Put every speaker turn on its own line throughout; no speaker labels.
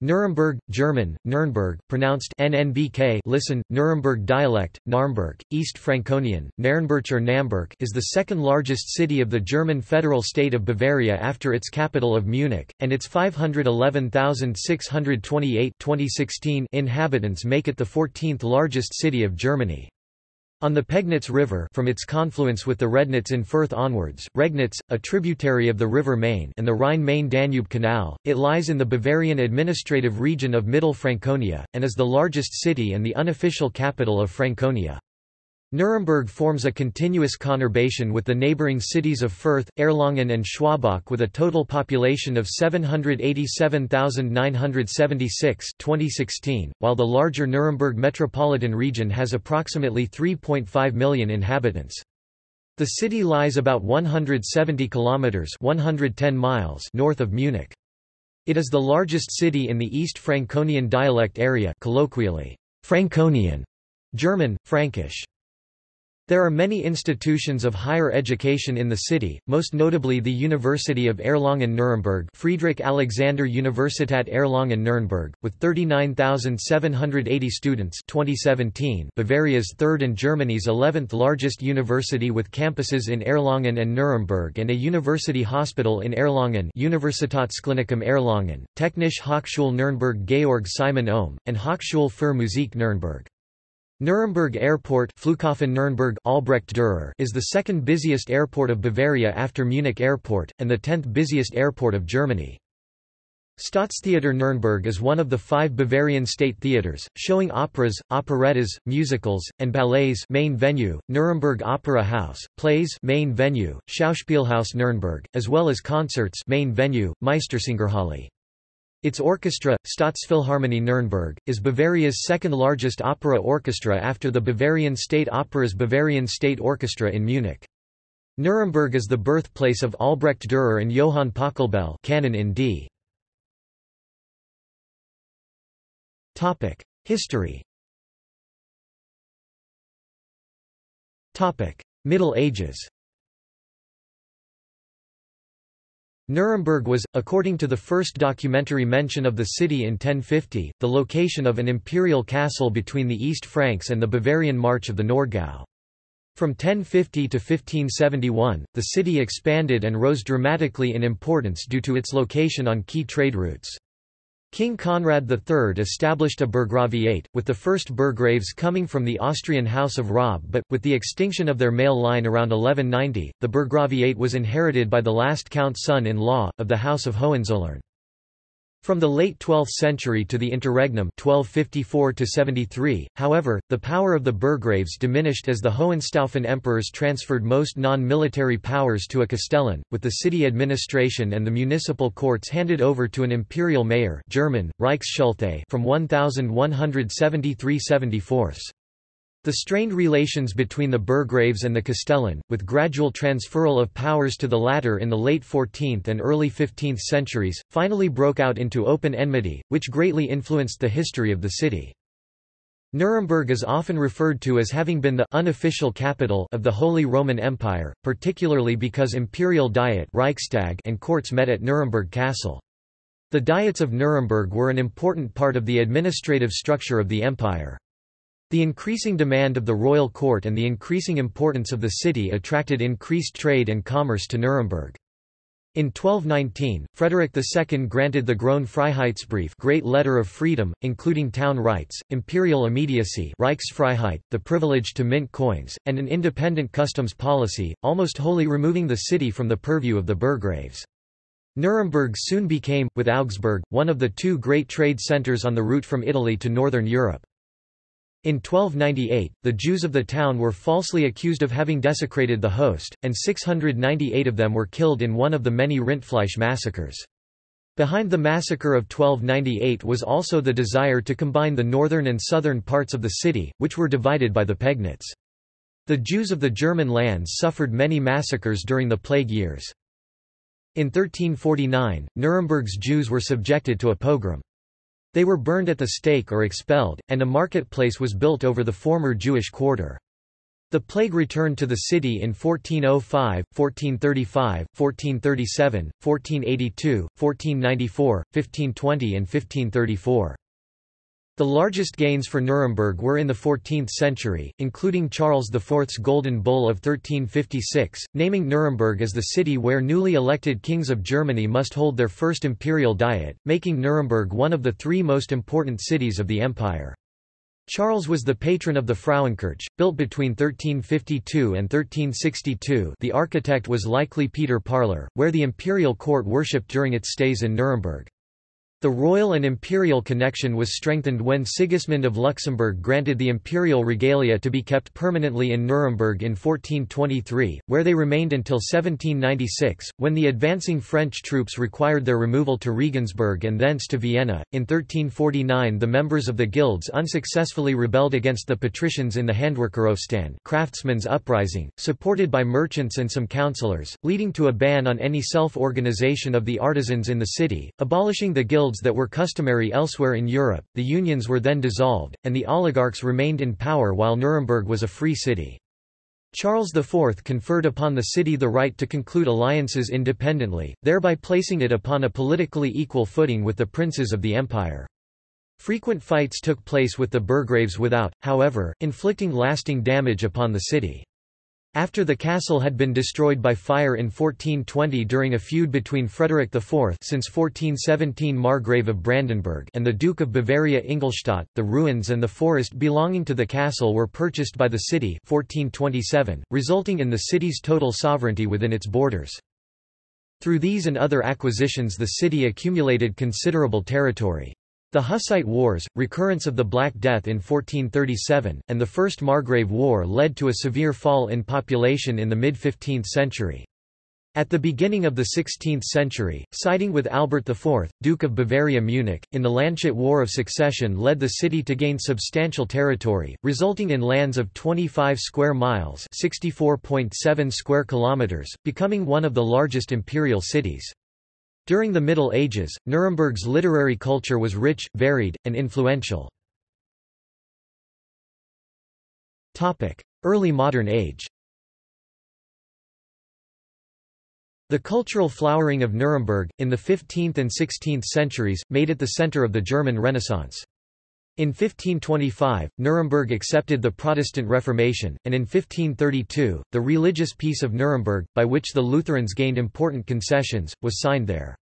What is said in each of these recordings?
Nuremberg, German, Nürnberg, pronounced NNBK listen, Nuremberg dialect, Narmberg, East Franconian, Nairnberg or Namberg is the second largest city of the German federal state of Bavaria after its capital of Munich, and its 511,628 2016 inhabitants make it the 14th largest city of Germany. On the Pegnitz River from its confluence with the Rednitz in Fürth onwards, Regnitz, a tributary of the River Main and the Rhine-Main-Danube Canal, it lies in the Bavarian administrative region of Middle Franconia, and is the largest city and the unofficial capital of Franconia. Nuremberg forms a continuous conurbation with the neighbouring cities of Fürth, Erlangen and Schwabach with a total population of 787,976 2016, while the larger Nuremberg metropolitan region has approximately 3.5 million inhabitants. The city lies about 170 kilometers 110 miles north of Munich. It is the largest city in the East Franconian dialect area colloquially Franconian, German, Frankish. There are many institutions of higher education in the city, most notably the University of Erlangen-Nuremberg Friedrich Alexander Universität Erlangen-Nuremberg, with 39,780 students 2017, Bavaria's third and Germany's 11th largest university with campuses in Erlangen and Nuremberg and a university hospital in Erlangen Universitätsklinikum Erlangen, Technische Hochschule Nürnberg Georg Simon Ohm, and Hochschule für Musik Nürnberg. Nuremberg Airport Flughafen Nürnberg Albrecht Dürer is the second busiest airport of Bavaria after Munich Airport, and the tenth busiest airport of Germany. Staatstheater Nürnberg is one of the five Bavarian state theaters, showing operas, operettas, musicals, and ballets main venue, Nuremberg Opera House, plays main venue, Schauspielhaus Nürnberg, as well as concerts main venue, Meistersingerhalle. Its orchestra, Staatsphilharmonie Nürnberg, is Bavaria's second-largest opera orchestra after the Bavarian State Opera's Bavarian State Orchestra in Munich. Nuremberg is the birthplace of Albrecht Dürer and Johann Pachelbel canon in D. History Middle Ages Nuremberg was, according to the first documentary mention of the city in 1050, the location of an imperial castle between the East Franks and the Bavarian March of the Nordgau. From 1050 to 1571, the city expanded and rose dramatically in importance due to its location on key trade routes. King Conrad III established a burgraviate, with the first burgraves coming from the Austrian House of Raab but, with the extinction of their male line around 1190, the burgraviate was inherited by the last count's son-in-law, of the House of Hohenzollern. From the late 12th century to the interregnum 1254 however, the power of the burgraves diminished as the Hohenstaufen emperors transferred most non-military powers to a castellan, with the city administration and the municipal courts handed over to an imperial mayor German, Reichsschulte from 1173–74. The strained relations between the burgraves and the castellan, with gradual transferal of powers to the latter in the late 14th and early 15th centuries, finally broke out into open enmity, which greatly influenced the history of the city. Nuremberg is often referred to as having been the unofficial capital of the Holy Roman Empire, particularly because imperial diet Reichstag and courts met at Nuremberg Castle. The diets of Nuremberg were an important part of the administrative structure of the empire. The increasing demand of the royal court and the increasing importance of the city attracted increased trade and commerce to Nuremberg. In 1219, Frederick II granted the Grown Freiheitsbrief Great Letter of Freedom, including town rights, imperial immediacy Reichsfreiheit, the privilege to mint coins, and an independent customs policy, almost wholly removing the city from the purview of the burgraves. Nuremberg soon became, with Augsburg, one of the two great trade centers on the route from Italy to northern Europe. In 1298, the Jews of the town were falsely accused of having desecrated the host, and 698 of them were killed in one of the many Rindfleisch massacres. Behind the massacre of 1298 was also the desire to combine the northern and southern parts of the city, which were divided by the Pegnitz. The Jews of the German lands suffered many massacres during the plague years. In 1349, Nuremberg's Jews were subjected to a pogrom. They were burned at the stake or expelled, and a marketplace was built over the former Jewish quarter. The plague returned to the city in 1405, 1435, 1437, 1482, 1494, 1520 and 1534. The largest gains for Nuremberg were in the 14th century, including Charles IV's Golden Bull of 1356, naming Nuremberg as the city where newly elected kings of Germany must hold their first imperial diet, making Nuremberg one of the three most important cities of the empire. Charles was the patron of the Frauenkirche, built between 1352 and 1362 the architect was likely Peter Parler, where the imperial court worshipped during its stays in Nuremberg. The royal and imperial connection was strengthened when Sigismund of Luxembourg granted the imperial regalia to be kept permanently in Nuremberg in 1423, where they remained until 1796, when the advancing French troops required their removal to Regensburg and thence to Vienna. In 1349, the members of the guilds unsuccessfully rebelled against the patricians in the Handwerkeraufstand craftsmen's uprising, supported by merchants and some councillors, leading to a ban on any self-organization of the artisans in the city, abolishing the guilds guilds that were customary elsewhere in Europe, the unions were then dissolved, and the oligarchs remained in power while Nuremberg was a free city. Charles IV conferred upon the city the right to conclude alliances independently, thereby placing it upon a politically equal footing with the princes of the empire. Frequent fights took place with the burgraves without, however, inflicting lasting damage upon the city. After the castle had been destroyed by fire in 1420 during a feud between Frederick IV since 1417 Margrave of Brandenburg and the Duke of Bavaria Ingolstadt, the ruins and the forest belonging to the castle were purchased by the city 1427, resulting in the city's total sovereignty within its borders. Through these and other acquisitions the city accumulated considerable territory. The Hussite Wars, recurrence of the Black Death in 1437, and the First Margrave War led to a severe fall in population in the mid-15th century. At the beginning of the 16th century, siding with Albert IV, Duke of Bavaria Munich, in the Landshut War of Succession led the city to gain substantial territory, resulting in lands of 25 square miles (64.7 square kilometers), becoming one of the largest imperial cities. During the Middle Ages, Nuremberg's literary culture was rich, varied, and influential. Early modern age The cultural flowering of Nuremberg, in the 15th and 16th centuries, made it the center of the German Renaissance. In 1525, Nuremberg accepted the Protestant Reformation, and in 1532, the Religious Peace of Nuremberg, by which the Lutherans gained important concessions, was signed there.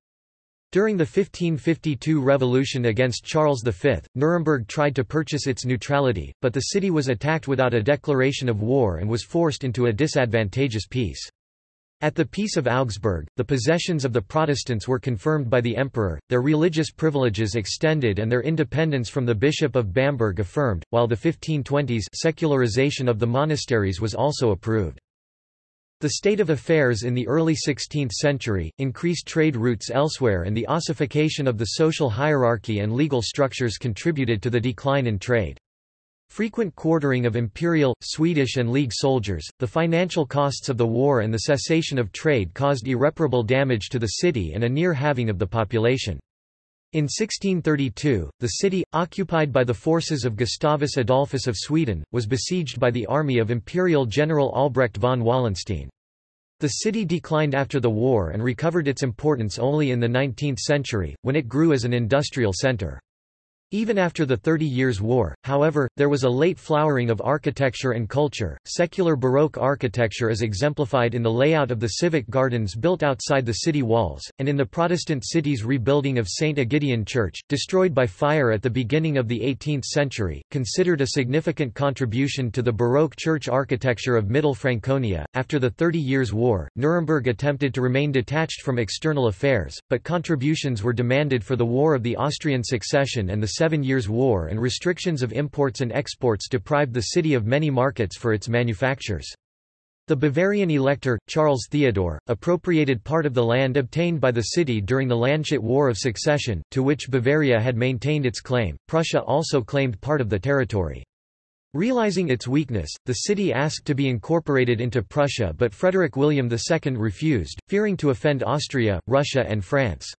During the 1552 revolution against Charles V, Nuremberg tried to purchase its neutrality, but the city was attacked without a declaration of war and was forced into a disadvantageous peace. At the Peace of Augsburg, the possessions of the Protestants were confirmed by the emperor, their religious privileges extended and their independence from the Bishop of Bamberg affirmed, while the 1520s secularization of the monasteries was also approved. The state of affairs in the early 16th century, increased trade routes elsewhere and the ossification of the social hierarchy and legal structures contributed to the decline in trade. Frequent quartering of imperial, Swedish and League soldiers, the financial costs of the war and the cessation of trade caused irreparable damage to the city and a near halving of the population. In 1632, the city, occupied by the forces of Gustavus Adolphus of Sweden, was besieged by the army of Imperial General Albrecht von Wallenstein. The city declined after the war and recovered its importance only in the 19th century, when it grew as an industrial centre. Even after the Thirty Years' War, however, there was a late flowering of architecture and culture. Secular Baroque architecture is exemplified in the layout of the civic gardens built outside the city walls, and in the Protestant city's rebuilding of St. Egidian Church, destroyed by fire at the beginning of the 18th century, considered a significant contribution to the Baroque church architecture of Middle Franconia. After the Thirty Years' War, Nuremberg attempted to remain detached from external affairs, but contributions were demanded for the War of the Austrian Succession and the Seven Years' War and restrictions of imports and exports deprived the city of many markets for its manufactures. The Bavarian elector, Charles Theodore, appropriated part of the land obtained by the city during the Landshut War of Succession, to which Bavaria had maintained its claim. Prussia also claimed part of the territory. Realizing its weakness, the city asked to be incorporated into Prussia but Frederick William II refused, fearing to offend Austria, Russia and France.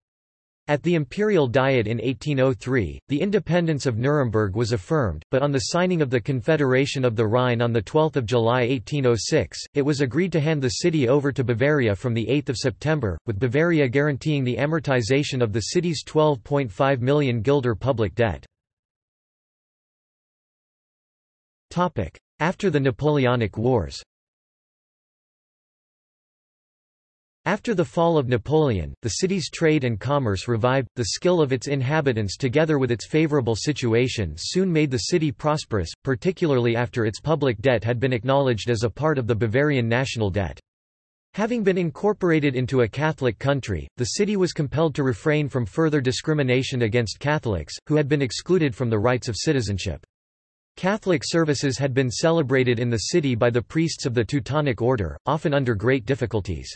At the Imperial Diet in 1803, the independence of Nuremberg was affirmed, but on the signing of the Confederation of the Rhine on 12 July 1806, it was agreed to hand the city over to Bavaria from 8 September, with Bavaria guaranteeing the amortization of the city's 12.5 million guilder public debt. After the Napoleonic Wars After the fall of Napoleon, the city's trade and commerce revived, the skill of its inhabitants together with its favorable situation soon made the city prosperous, particularly after its public debt had been acknowledged as a part of the Bavarian national debt. Having been incorporated into a Catholic country, the city was compelled to refrain from further discrimination against Catholics, who had been excluded from the rights of citizenship. Catholic services had been celebrated in the city by the priests of the Teutonic Order, often under great difficulties.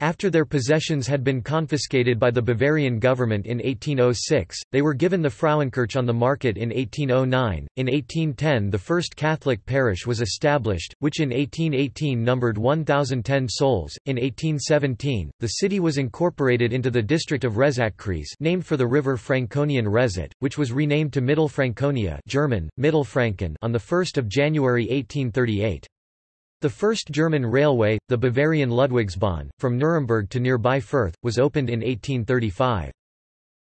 After their possessions had been confiscated by the Bavarian government in 1806, they were given the Frauenkirche on the market in 1809. In 1810, the first Catholic parish was established, which in 1818 numbered 1,010 souls. In 1817, the city was incorporated into the district of Rezatkreis, named for the river Franconian Rezat, which was renamed to Mittelfranconia (German: Mittelfranken) on the 1st of January 1838. The first German railway, the Bavarian Ludwigsbahn, from Nuremberg to nearby Fürth, was opened in 1835.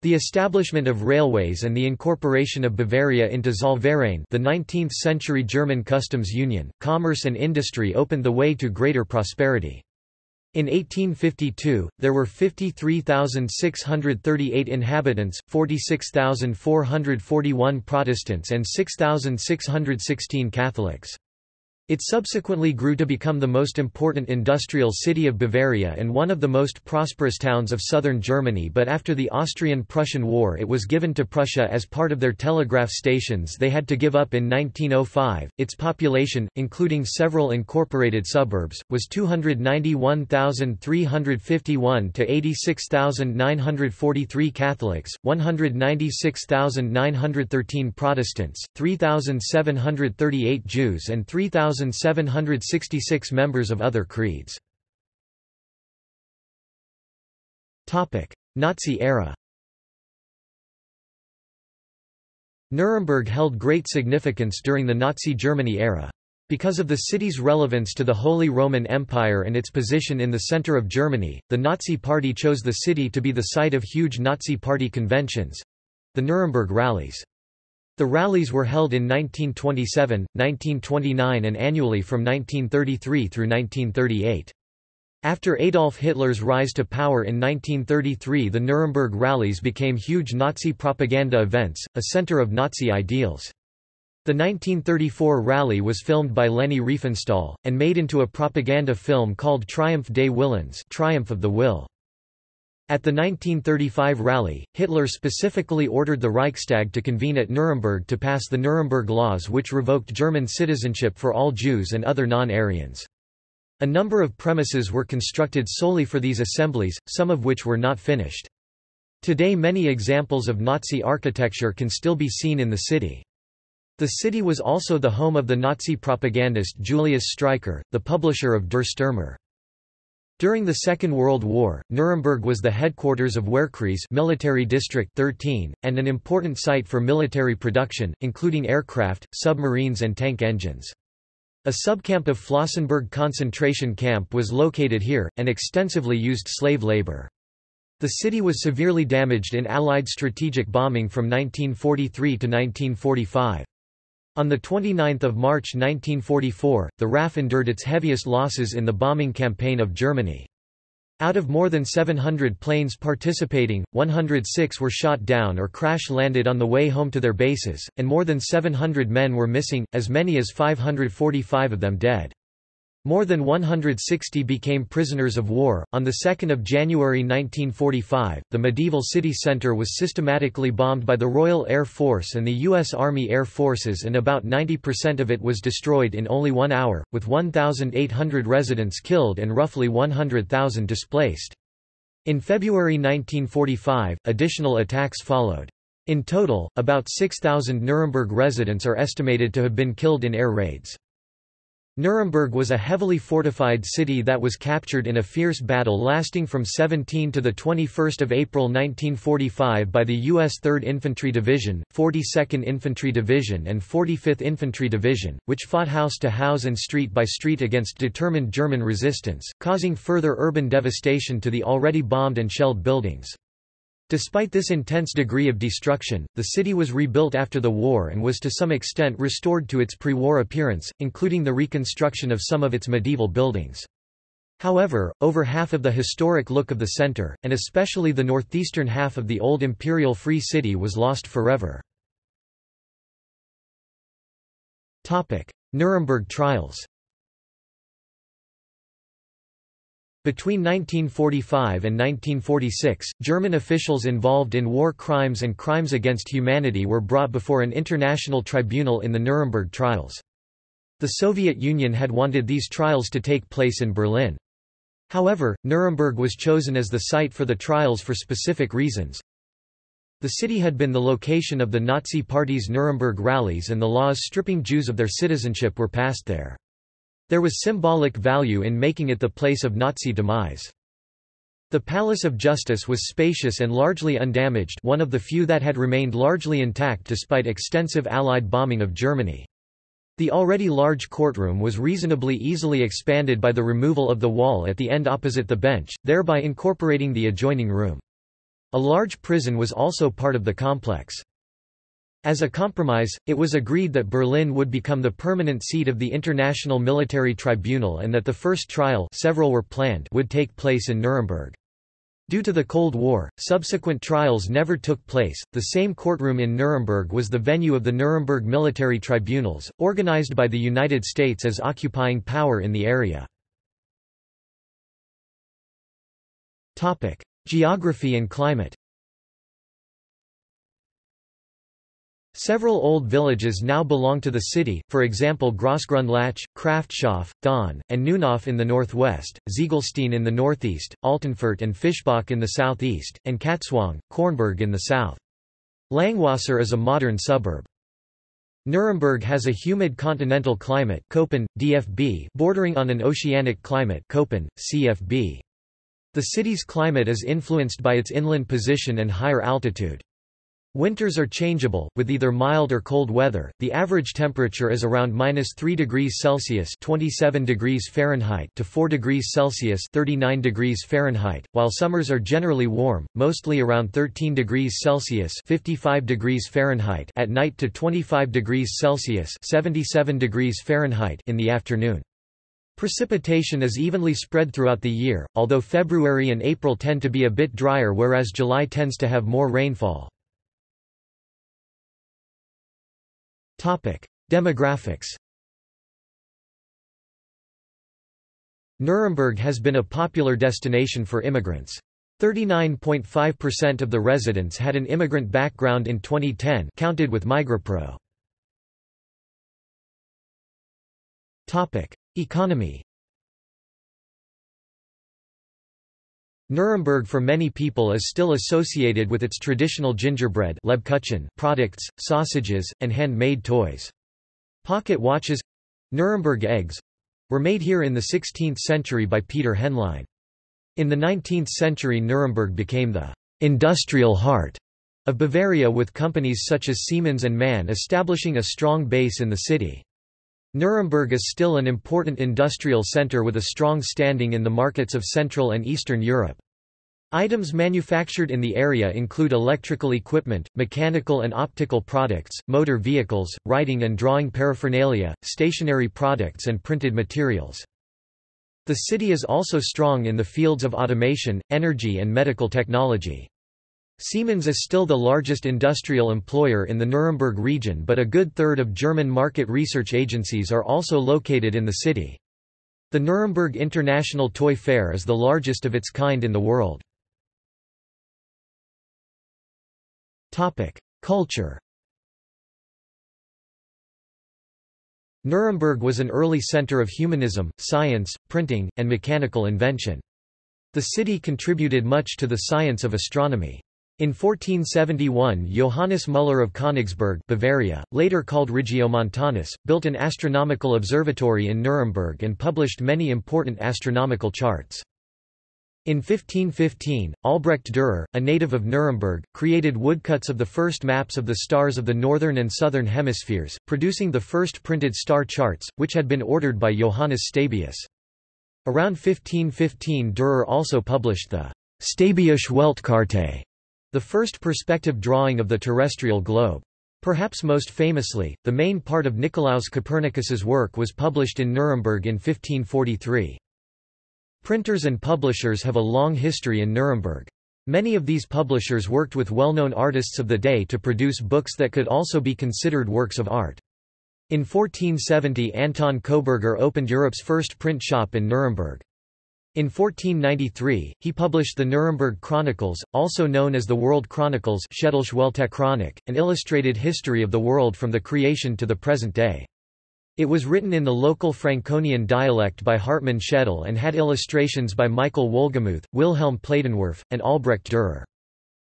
The establishment of railways and the incorporation of Bavaria into Zollverein the 19th-century German customs union, commerce and industry opened the way to greater prosperity. In 1852, there were 53,638 inhabitants, 46,441 Protestants and 6,616 Catholics. It subsequently grew to become the most important industrial city of Bavaria and one of the most prosperous towns of southern Germany but after the Austrian-Prussian War it was given to Prussia as part of their telegraph stations they had to give up in 1905. Its population, including several incorporated suburbs, was 291,351 to 86,943 Catholics, 196,913 Protestants, 3,738 Jews and 3,000 1,766 members of other creeds. Nazi era Nuremberg held great significance during the Nazi Germany era. Because of the city's relevance to the Holy Roman Empire and its position in the center of Germany, the Nazi Party chose the city to be the site of huge Nazi Party conventions—the Nuremberg rallies. The rallies were held in 1927, 1929 and annually from 1933 through 1938. After Adolf Hitler's rise to power in 1933 the Nuremberg rallies became huge Nazi propaganda events, a center of Nazi ideals. The 1934 rally was filmed by Leni Riefenstahl, and made into a propaganda film called Triumph des Willens Triumph of the Will. At the 1935 rally, Hitler specifically ordered the Reichstag to convene at Nuremberg to pass the Nuremberg Laws which revoked German citizenship for all Jews and other non-Aryans. A number of premises were constructed solely for these assemblies, some of which were not finished. Today many examples of Nazi architecture can still be seen in the city. The city was also the home of the Nazi propagandist Julius Streicher, the publisher of Der Stürmer. During the Second World War, Nuremberg was the headquarters of Wehrkreis military district 13, and an important site for military production, including aircraft, submarines and tank engines. A subcamp of Flossenbürg concentration camp was located here, and extensively used slave labor. The city was severely damaged in Allied strategic bombing from 1943 to 1945. On 29 March 1944, the RAF endured its heaviest losses in the bombing campaign of Germany. Out of more than 700 planes participating, 106 were shot down or crash-landed on the way home to their bases, and more than 700 men were missing, as many as 545 of them dead. More than 160 became prisoners of war. On the 2nd of January 1945, the medieval city center was systematically bombed by the Royal Air Force and the U.S. Army Air Forces and about 90% of it was destroyed in only one hour, with 1,800 residents killed and roughly 100,000 displaced. In February 1945, additional attacks followed. In total, about 6,000 Nuremberg residents are estimated to have been killed in air raids. Nuremberg was a heavily fortified city that was captured in a fierce battle lasting from 17 to 21 April 1945 by the U.S. 3rd Infantry Division, 42nd Infantry Division and 45th Infantry Division, which fought house to house and street by street against determined German resistance, causing further urban devastation to the already bombed and shelled buildings. Despite this intense degree of destruction, the city was rebuilt after the war and was to some extent restored to its pre-war appearance, including the reconstruction of some of its medieval buildings. However, over half of the historic look of the center, and especially the northeastern half of the old imperial Free City was lost forever. Nuremberg trials Between 1945 and 1946, German officials involved in war crimes and crimes against humanity were brought before an international tribunal in the Nuremberg trials. The Soviet Union had wanted these trials to take place in Berlin. However, Nuremberg was chosen as the site for the trials for specific reasons. The city had been the location of the Nazi Party's Nuremberg rallies and the laws stripping Jews of their citizenship were passed there. There was symbolic value in making it the place of Nazi demise. The Palace of Justice was spacious and largely undamaged one of the few that had remained largely intact despite extensive Allied bombing of Germany. The already large courtroom was reasonably easily expanded by the removal of the wall at the end opposite the bench, thereby incorporating the adjoining room. A large prison was also part of the complex. As a compromise, it was agreed that Berlin would become the permanent seat of the International Military Tribunal and that the first trial several were planned would take place in Nuremberg. Due to the Cold War, subsequent trials never took place. The same courtroom in Nuremberg was the venue of the Nuremberg military tribunals, organized by the United States as occupying power in the area. Topic: Geography and climate. Several old villages now belong to the city, for example Grossgründlach, Kraftshof, Dahn, and Neunhof in the northwest, Ziegelstein in the northeast, Altenfurt and Fischbach in the southeast, and Katzwang, Kornburg in the south. Langwasser is a modern suburb. Nuremberg has a humid continental climate Köppen, DFB bordering on an oceanic climate Köppen, CFB. The city's climate is influenced by its inland position and higher altitude. Winters are changeable, with either mild or cold weather. The average temperature is around minus 3 degrees Celsius (27 degrees Fahrenheit) to 4 degrees Celsius (39 degrees Fahrenheit), while summers are generally warm, mostly around 13 degrees Celsius (55 degrees Fahrenheit) at night to 25 degrees Celsius (77 degrees Fahrenheit) in the afternoon. Precipitation is evenly spread throughout the year, although February and April tend to be a bit drier whereas July tends to have more rainfall. Demographics. Nuremberg has been a popular destination for immigrants. 39.5% of the residents had an immigrant background in 2010 counted with Migrapro. Economy. Nuremberg for many people is still associated with its traditional gingerbread products, sausages, and hand-made toys. Pocket watches—Nuremberg eggs—were made here in the 16th century by Peter Henlein. In the 19th century Nuremberg became the «industrial heart» of Bavaria with companies such as Siemens and MAN establishing a strong base in the city. Nuremberg is still an important industrial center with a strong standing in the markets of Central and Eastern Europe. Items manufactured in the area include electrical equipment, mechanical and optical products, motor vehicles, writing and drawing paraphernalia, stationary products and printed materials. The city is also strong in the fields of automation, energy and medical technology. Siemens is still the largest industrial employer in the Nuremberg region but a good third of German market research agencies are also located in the city. The Nuremberg International Toy Fair is the largest of its kind in the world. Culture Nuremberg was an early center of humanism, science, printing, and mechanical invention. The city contributed much to the science of astronomy. In 1471 Johannes Müller of Königsberg Bavaria, later called Regiomontanus, built an astronomical observatory in Nuremberg and published many important astronomical charts. In 1515, Albrecht Dürer, a native of Nuremberg, created woodcuts of the first maps of the stars of the northern and southern hemispheres, producing the first printed star charts, which had been ordered by Johannes Stabius. Around 1515 Dürer also published the Stabiusche Weltkarte, the first perspective drawing of the terrestrial globe. Perhaps most famously, the main part of Nicolaus Copernicus's work was published in Nuremberg in 1543. Printers and publishers have a long history in Nuremberg. Many of these publishers worked with well-known artists of the day to produce books that could also be considered works of art. In 1470 Anton Koberger opened Europe's first print shop in Nuremberg. In 1493, he published the Nuremberg Chronicles, also known as the World Chronicles an illustrated history of the world from the creation to the present day. It was written in the local Franconian dialect by Hartmann Schedel and had illustrations by Michael Wolgemut, Wilhelm Pleydenwurff, and Albrecht Dürer.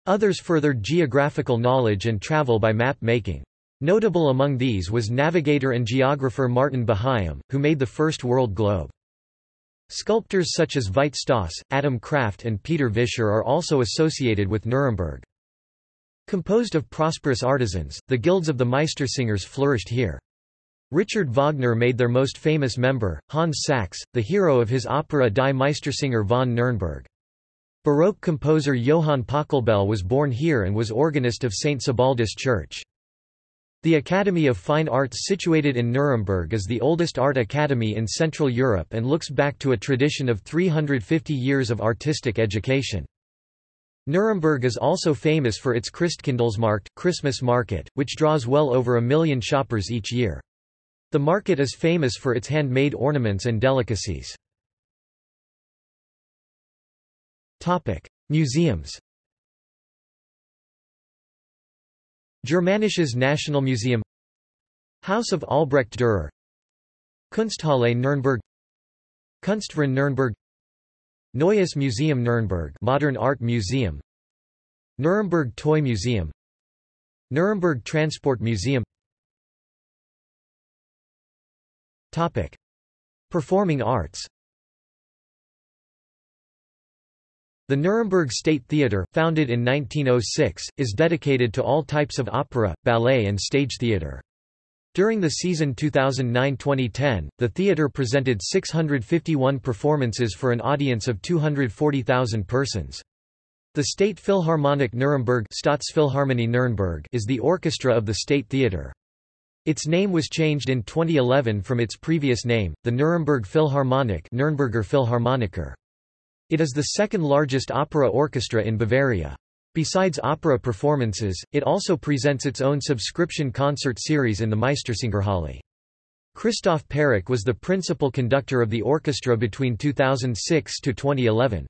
Others furthered geographical knowledge and travel by map making. Notable among these was navigator and geographer Martin Behaim, who made the first world globe. Sculptors such as Veit Stoss, Adam Kraft and Peter Vischer are also associated with Nuremberg. Composed of prosperous artisans, the guilds of the Meistersingers flourished here. Richard Wagner made their most famous member, Hans Sachs, the hero of his opera Die Meistersinger von Nürnberg. Baroque composer Johann Pachelbel was born here and was organist of St. Sebaldus Church. The Academy of Fine Arts situated in Nuremberg is the oldest art academy in Central Europe and looks back to a tradition of 350 years of artistic education. Nuremberg is also famous for its Christkindlesmarkt Christmas market, which draws well over a million shoppers each year. The market is famous for its handmade ornaments and delicacies. Museums Germanisches Nationalmuseum House of Albrecht Dürer Kunsthalle Nürnberg Kunstverein Nürnberg Neues Museum Nürnberg Modern Art Museum Nuremberg Toy Museum Nuremberg Transport Museum. Topic. Performing Arts The Nuremberg State Theatre, founded in 1906, is dedicated to all types of opera, ballet and stage theatre. During the season 2009-2010, the theatre presented 651 performances for an audience of 240,000 persons. The State Philharmonic Nuremberg Staatsphilharmonie Nuremberg is the orchestra of the State Theatre. Its name was changed in 2011 from its previous name, the Nuremberg Philharmonic Nürnberger Philharmoniker. It is the second largest opera orchestra in Bavaria. Besides opera performances, it also presents its own subscription concert series in the Meistersingerhalle. Christof Prick was the principal conductor of the orchestra between 2006 to 2011.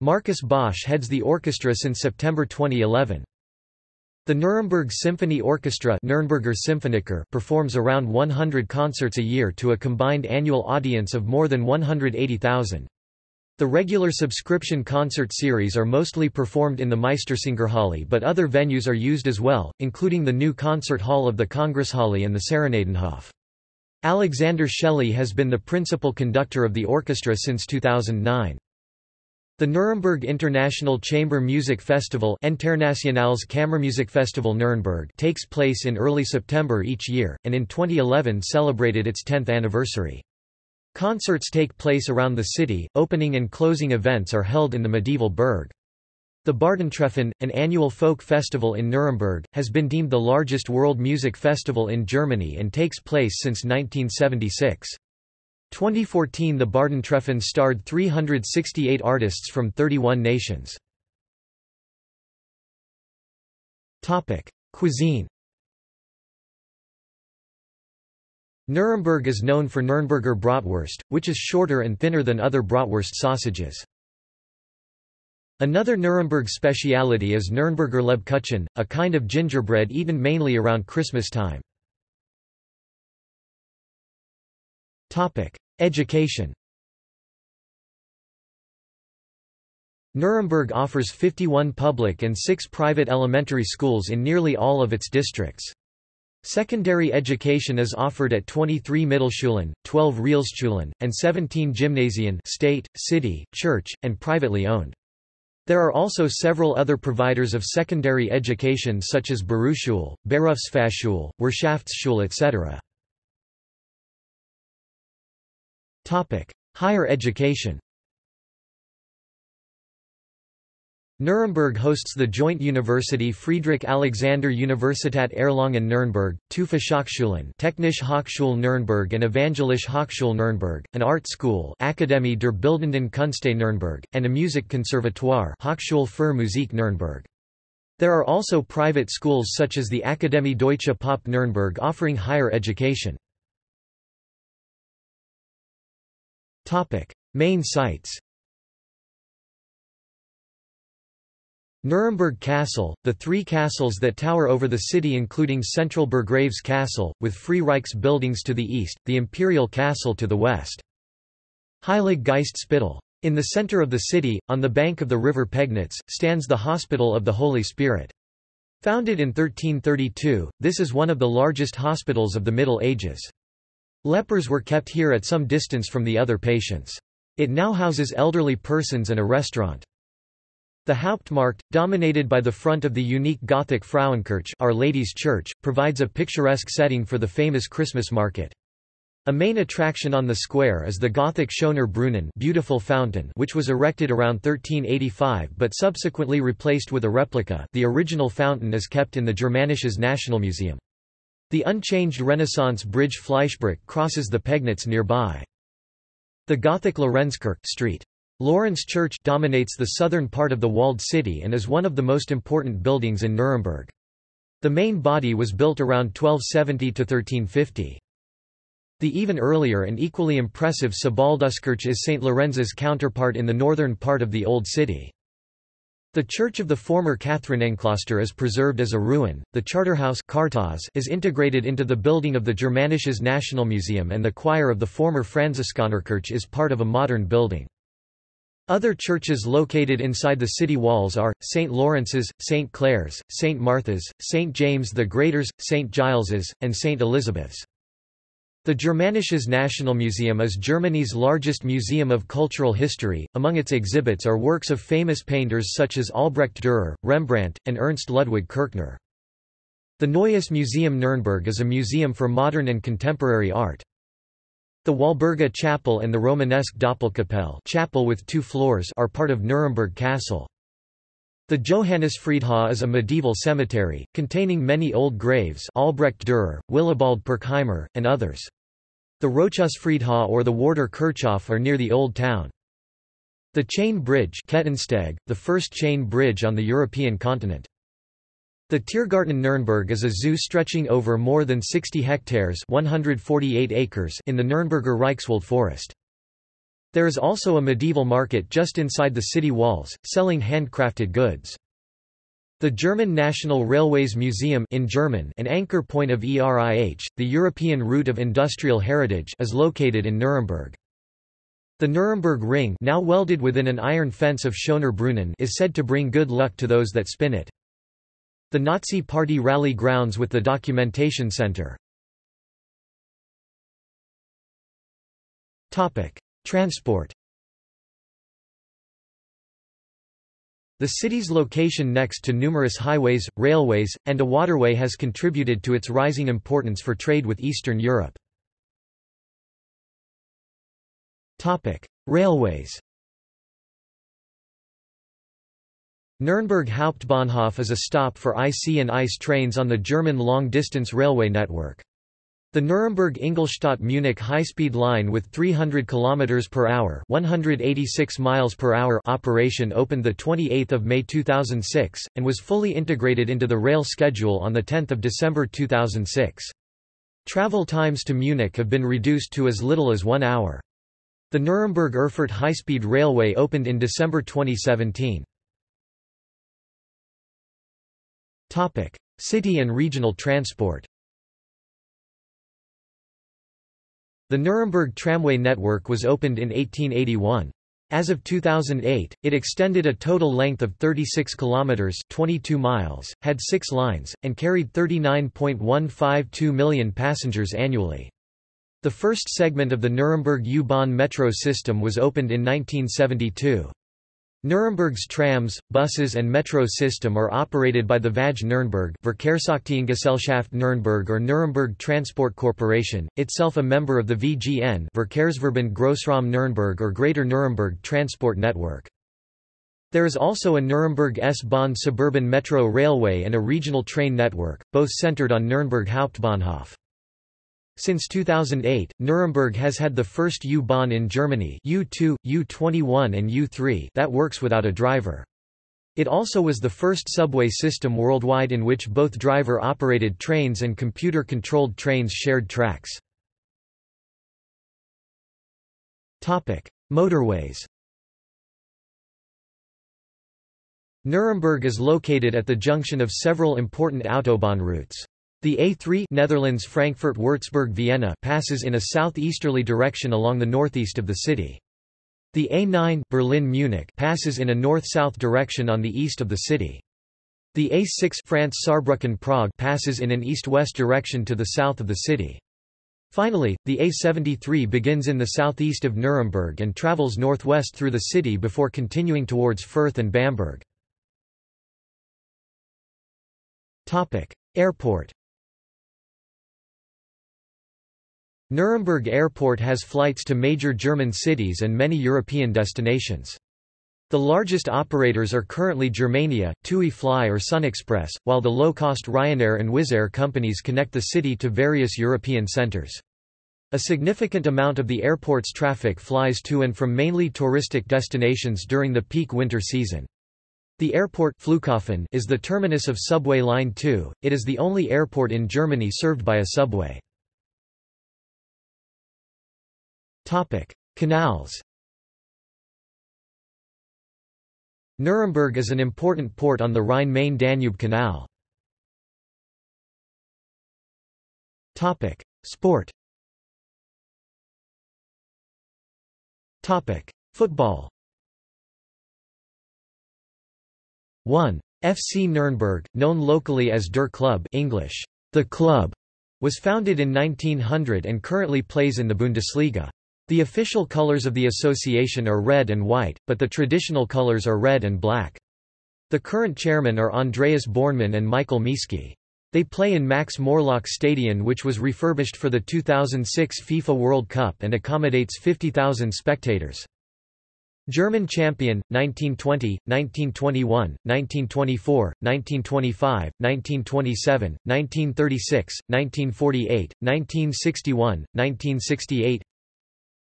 Marcus Bosch heads the orchestra since September 2011. The Nuremberg Symphony Orchestra Nürnberger Symphoniker performs around 100 concerts a year to a combined annual audience of more than 180,000. The regular subscription concert series are mostly performed in the Meistersingerhalle but other venues are used as well, including the new concert hall of the Kongresshalle and the Serenadenhof. Alexander Shelley has been the principal conductor of the orchestra since 2009. The Nuremberg International Chamber Music Festival Internationales Kammermusikfestival Nuremberg takes place in early September each year, and in 2011 celebrated its 10th anniversary. Concerts take place around the city, opening and closing events are held in the medieval burg. The Bardentreffen, an annual folk festival in Nuremberg, has been deemed the largest world music festival in Germany and takes place since 1976. 2014 the Bardentreffen starred 368 artists from 31 nations. Cuisine Nuremberg is known for Nürnberger Bratwurst, which is shorter and thinner than other bratwurst sausages. Another Nuremberg speciality is Nürnberger Lebkuchen, a kind of gingerbread eaten mainly around Christmas time. Education Nuremberg offers 51 public and 6 private elementary schools in nearly all of its districts. Secondary education is offered at 23 Mittelschulen, 12 Realschulen, and 17 Gymnasien state, city, church, and privately owned. There are also several other providers of secondary education such as Berufsschule, Berufsfachschule, Wirtschaftsschule etc. Higher education Nuremberg hosts the joint university Friedrich Alexander Universität Erlangen-Nürnberg, Fachhochschulen Technische Hochschule Nürnberg and Evangelische Hochschule Nürnberg, an art school Akademie der Bildenden Künste Nürnberg, and a music conservatoire Hochschule für Musik Nürnberg. There are also private schools such as the Akademie Deutsche Pop Nürnberg offering higher education. Main sites Nuremberg Castle, the three castles that tower over the city including central Burgraves Castle, with Free Reichs buildings to the east, the Imperial Castle to the west. Heilig Geist. In the center of the city, on the bank of the river Pegnitz, stands the Hospital of the Holy Spirit. Founded in 1332, this is one of the largest hospitals of the Middle Ages. Lepers were kept here at some distance from the other patients. It now houses elderly persons and a restaurant. The Hauptmarkt, dominated by the front of the unique Gothic Frauenkirche Our Lady's Church, provides a picturesque setting for the famous Christmas market. A main attraction on the square is the Gothic Schöner Brunnen beautiful fountain which was erected around 1385 but subsequently replaced with a replica the original fountain is kept in the Germanisches Nationalmuseum. The unchanged Renaissance bridge Fleischbrücke crosses the Pegnitz nearby. The Gothic Lorenzkirche street. Lorenz Church dominates the southern part of the walled city and is one of the most important buildings in Nuremberg. The main body was built around 1270 to 1350. The even earlier and equally impressive Sebalduskirche is St. Lorenz's counterpart in the northern part of the Old City. The church of the former Katharinenkloster is preserved as a ruin, the Charterhaus is integrated into the building of the Germanisches Nationalmuseum and the choir of the former Franziskanerkirche is part of a modern building. Other churches located inside the city walls are, St. Lawrence's, St. Clair's, St. Martha's, St. James the Greater's, St. Giles's, and St. Elizabeth's. The Germanisches Nationalmuseum is Germany's largest museum of cultural history. Among its exhibits are works of famous painters such as Albrecht Dürer, Rembrandt, and Ernst Ludwig Kirchner. The Neues Museum Nürnberg is a museum for modern and contemporary art. The Walburga Chapel and the Romanesque Doppelkapelle chapel with two floors are part of Nuremberg Castle. The Johannisfriedhof is a medieval cemetery, containing many old graves Albrecht Dürer, Willibald Pirkheimer, and others. The Rochusfriedhof or the Wöhrder Kirchhof are near the Old Town. The Chain Bridge Kettensteg, the first chain bridge on the European continent. The Tiergarten Nürnberg is a zoo stretching over more than 60 hectares 148 acres in the Nürnberger Reichswald forest. There is also a medieval market just inside the city walls, selling handcrafted goods. The German National Railways Museum in German an anchor point of ERIH, the European route of industrial heritage is located in Nuremberg. The Nuremberg ring now welded within an iron fence of Schöner Brunnen is said to bring good luck to those that spin it. The Nazi Party rally grounds with the Documentation Center. Transport The city's location next to numerous highways, railways, and a waterway has contributed to its rising importance for trade with Eastern Europe. Railways Nürnberg Hauptbahnhof is a stop for IC and ICE trains on the German long-distance railway network. The Nuremberg-Ingolstadt-Munich high-speed line with 300 km per hour, 186 miles per hour operation opened the 28th of May 2006 and was fully integrated into the rail schedule on the 10th of December 2006. Travel times to Munich have been reduced to as little as 1 hour. The Nuremberg-Erfurt high-speed railway opened in December 2017. Topic: City and regional transport. The Nuremberg tramway network was opened in 1881. As of 2008, it extended a total length of 36 kilometers (22 miles), had 6 lines, and carried 39.152 million passengers annually. The first segment of the Nuremberg U-Bahn metro system was opened in 1972. Nuremberg's trams, buses and metro system are operated by the VAG Nürnberg Verkehrsaktiengesellschaft Nürnberg or Nuremberg Transport Corporation, itself a member of the VGN Verkehrsverbund Grossraum Nürnberg or Greater Nuremberg Transport Network. There is also a Nuremberg S-Bahn suburban metro railway and a regional train network, both centered on Nuremberg Hauptbahnhof. Since 2008, Nuremberg has had the first U-Bahn in Germany U2, U21 and U3 that works without a driver. It also was the first subway system worldwide in which both driver-operated trains and computer-controlled trains shared tracks. Motorways Nuremberg is located at the junction of several important autobahn routes. The A3 Netherlands Frankfurt Würzburg Vienna passes in a southeasterly direction along the northeast of the city. The A9 Berlin Munich passes in a north-south direction on the east of the city. The A6 France Saarbrücken Prague passes in an east-west direction to the south of the city. Finally, the A73 begins in the southeast of Nuremberg and travels northwest through the city before continuing towards Fürth and Bamberg. Airport Nuremberg Airport has flights to major German cities and many European destinations. The largest operators are currently Germania, TUI Fly or SunExpress, while the low-cost Ryanair and Wizz Air companies connect the city to various European centers. A significant amount of the airport's traffic flies to and from mainly touristic destinations during the peak winter season. The airport Flughafen is the terminus of Subway Line 2, it is the only airport in Germany served by a subway. Canals Nuremberg is an important port on the Rhine-Main-Danube Canal. Topic: Sport Topic: Football 1. FC Nuremberg, known locally as Der Club English, the Club, was founded in 1900 and currently plays in the Bundesliga. The official colors of the association are red and white, but the traditional colors are red and black. The current chairmen are Andreas Bornemann and Michael Meeske. They play in Max Morlock Stadion which was refurbished for the 2006 FIFA World Cup and accommodates 50,000 spectators. German champion, 1920, 1921, 1924, 1925, 1927, 1936, 1948, 1961, 1968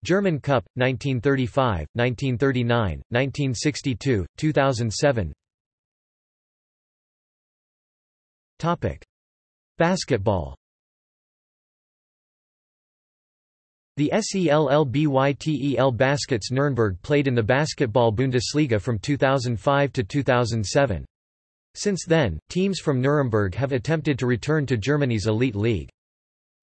German Cup, 1935, 1939, 1962, 2007 Basketball The SELLBYTEL Baskets Nuremberg played in the Basketball Bundesliga from 2005 to 2007. Since then, teams from Nuremberg have attempted to return to Germany's elite league.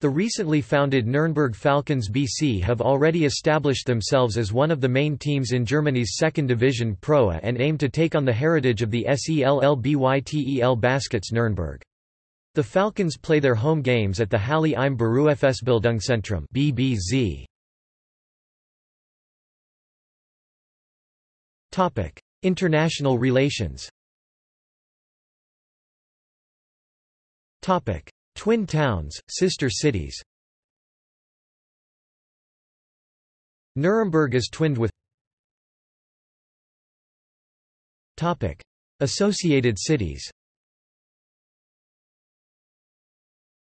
The recently founded Nuremberg Falcons BC have already established themselves as one of the main teams in Germany's second division ProA and aim to take on the heritage of the SELLBYTEL Baskets Nuremberg. The Falcons play their home games at the Halle im Berufsbildungszentrum BBZ. Topic: International relations Twin towns, sister cities Nuremberg is twinned with Topic. Associated cities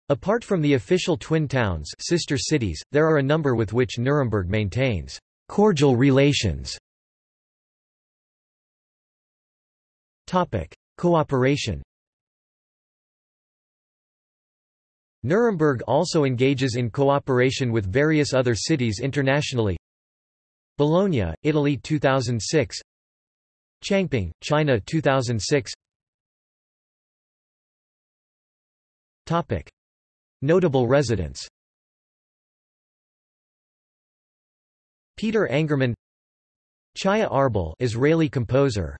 Apart from the official twin towns sister cities, there are a number with which Nuremberg maintains cordial relations. Topic. Cooperation Nuremberg also engages in cooperation with various other cities internationally. Bologna, Italy 2006 Changping, China 2006 Topic. Notable residents. Peter Angermann Chaya Arbel Israeli composer.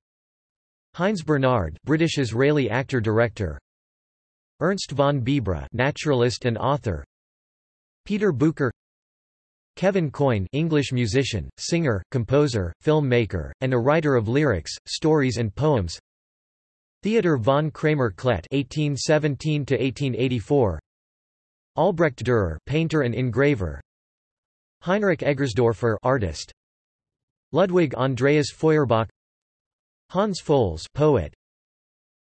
Heinz Bernard British-Israeli actor-director Ernst von Bibra naturalist and author. Peter Bucher. Kevin Coyne English musician, singer, composer, filmmaker, and a writer of lyrics, stories and poems. Theodor von Kramer-Klett (1817–1884), Albrecht Dürer, painter and engraver, Heinrich Eggersdorfer, artist, Ludwig Andreas Feuerbach, Hans Folz, poet,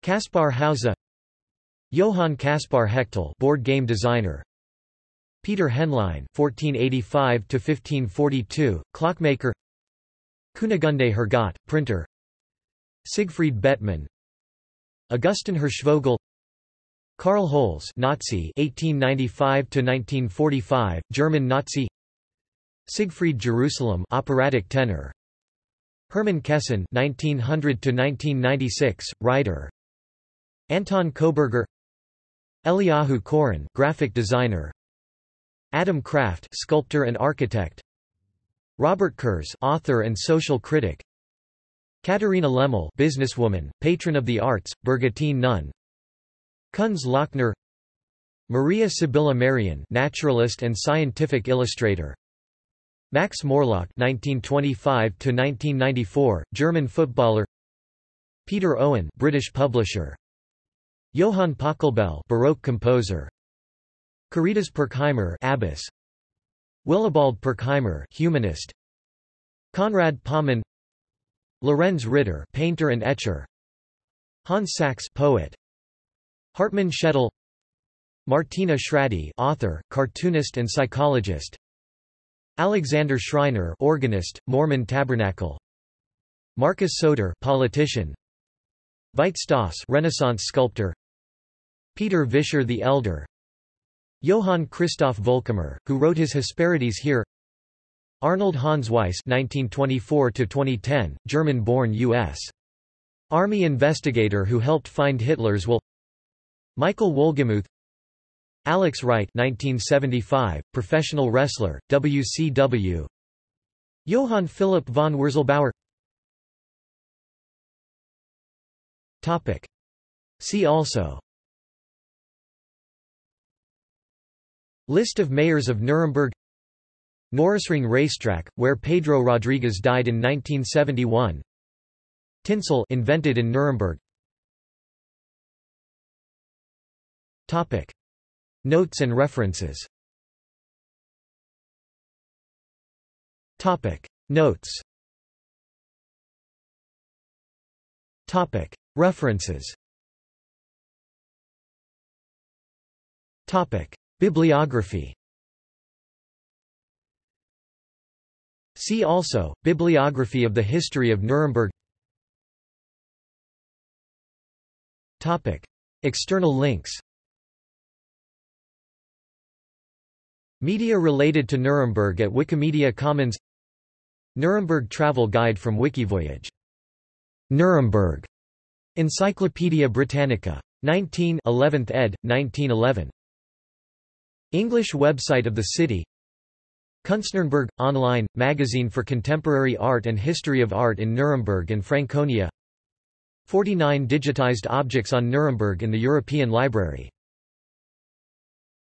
Kaspar Hauser, Johann Kaspar Hechtel, board game designer, Peter Henlein (1485–1542), clockmaker, Kunigunde Hergott, printer, Siegfried Bettmann, Augustin Hirschvogel. Karl Holz Nazi (1895–1945), German Nazi. Siegfried Jerusalem operatic tenor. Hermann Kesten 1900 writer. Anton Koberger Eliyahu Koren graphic designer. Adam Kraft sculptor and architect. Robert Kurz author and social critic. Katharina Lemmel businesswoman, patron of the arts, Birgittine nun. Kunz Lochner. Maria Sibylla Merian naturalist and scientific illustrator. Max Morlock (1925–1994), German footballer. Peter Owen, British publisher. Johann Pachelbel, Baroque composer. Caritas Pirkheimer, abbess. Willibald Pirkheimer, humanist. Conrad Paumann. Lorenz Ritter, painter and etcher. Hans Sachs, poet. Hartmann Schedel. Martina Schradi, author, cartoonist and psychologist. Alexander Schreiner, organist, Mormon Tabernacle. Markus Söder, politician. Veit Stoss, Renaissance sculptor. Peter Vischer the Elder. Johann Christoph Volkamer, who wrote his Hesperides here. Arnold Hans Weiss (1924–2010), German-born U.S. Army investigator who helped find Hitler's will. Michael Wolgemut, Alex Wright (1975), professional wrestler, WCW. Johann Philipp von Wurzelbauer. Topic. See also. List of mayors of Nuremberg Norrisring racetrack, where Pedro Rodriguez died in 1971. Tinsel invented in Nuremberg. Topic. Notes and references. Topic. Notes. Topic. References. Topic. Bibliography See also, Bibliography of the History of Nuremberg Topic. External links Media related to Nuremberg at Wikimedia Commons Nuremberg Travel Guide from Wikivoyage. Nuremberg. Encyclopædia Britannica. 19 11th ed., 1911. English website of the city. Kunstnernberg – Online, magazine for contemporary art and history of art in Nuremberg and Franconia. 49 digitized objects on Nuremberg in the European Library